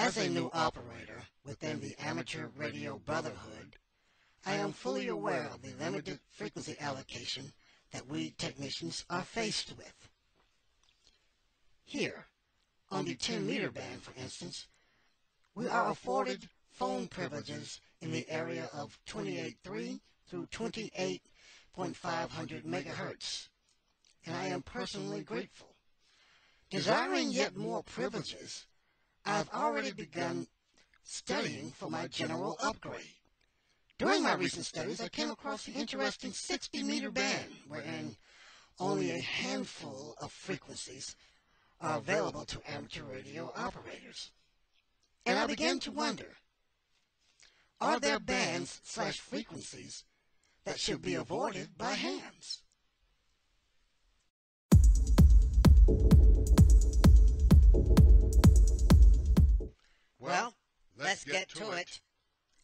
As a new operator within the Amateur Radio Brotherhood, I am fully aware of the limited frequency allocation that we technicians are faced with. Here, on the 10 meter band, for instance, we are afforded phone privileges in the area of 28.3 through 28.500 megahertz, and I am personally grateful. Desiring yet more privileges, I've already begun studying for my general upgrade. During my recent studies, I came across the interesting 60 meter band, wherein only a handful of frequencies are available to amateur radio operators. And I began to wonder, are there bands slash frequencies that should be avoided by hams? Well, let's get to it.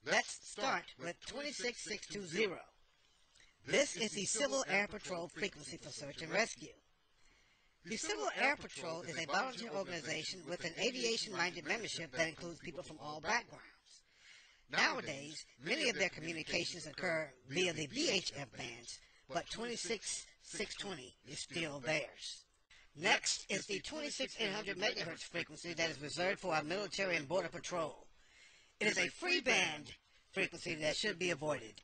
Let's start with 26620. This is the Civil Air Patrol frequency for search and rescue. The Civil Air Patrol is a volunteer organization with an aviation-minded membership that includes people from all backgrounds. Nowadays, many of their communications occur via the VHF bands, but 26620 is still theirs. Next is the 26800 megahertz frequency that is reserved for our military and border patrol. It is a free band frequency that should be avoided.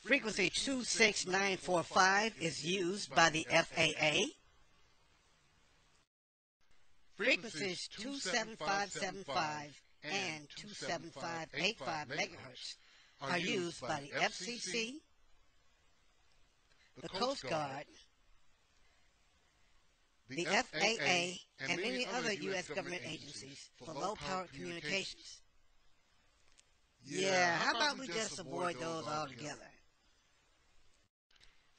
Frequency 26945 is used by the FAA. Frequencies 27575 and 27585 megahertz are used by the FCC, the Coast Guard, the FAA, and many other U.S. government agencies for low-powered communications. Yeah, how about we just avoid those altogether?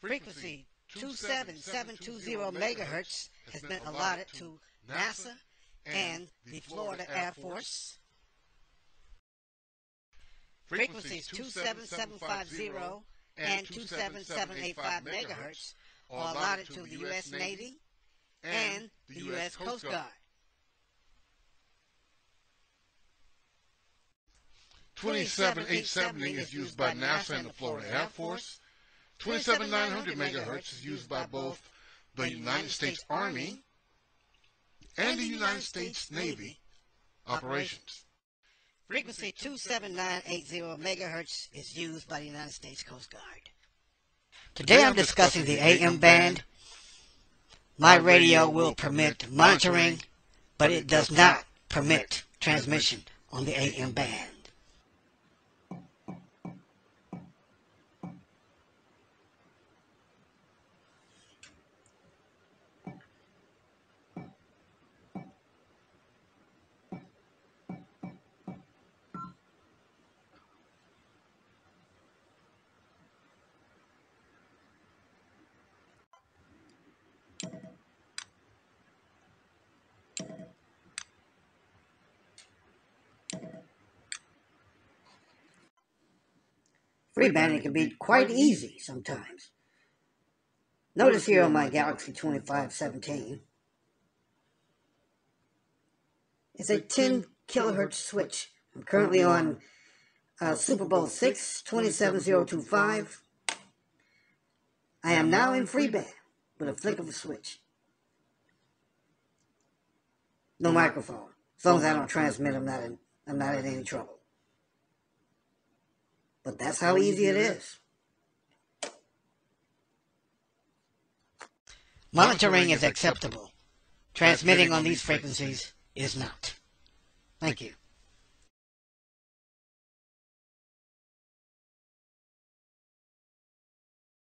Frequency 27720 megahertz has been allotted to NASA and the Florida Air Force. Frequencies 27750 and 27785 megahertz are allotted to the U.S. Navy and the U.S. Coast Guard. 27870 is used by NASA and the Florida Air Force. 27900 megahertz is used by both the United States Army and the United States Navy operations. Frequency 27980 megahertz is used by the United States Coast Guard. Today I'm discussing the AM band. My radio will permit monitoring, but it does not permit transmission on the AM band. Free banding can be quite easy sometimes. Notice here on my Galaxy 2517, it's a 10 kilohertz switch. I'm currently on uh, Super Bowl 6, 27025. I am now in free band with a flick of a switch. No microphone. As long as I don't transmit, I'm not in, I'm not in any trouble. But that's how easy it is. Monitoring is acceptable. Transmitting on these frequencies is not. Thank you.